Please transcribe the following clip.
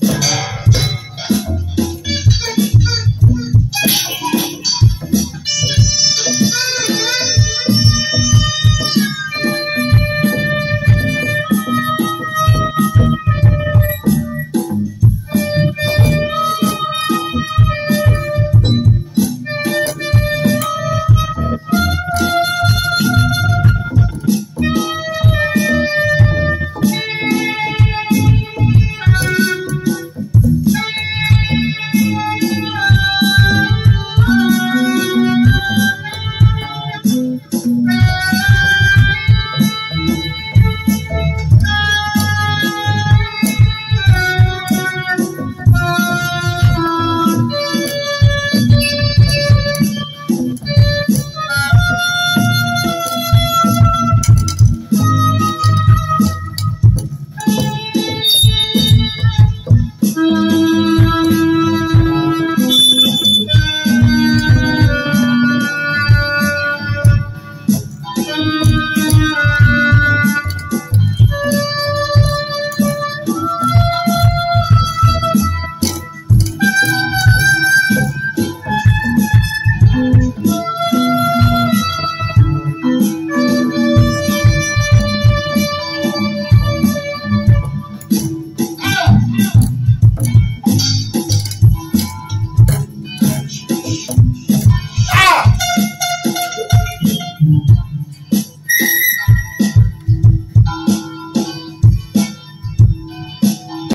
you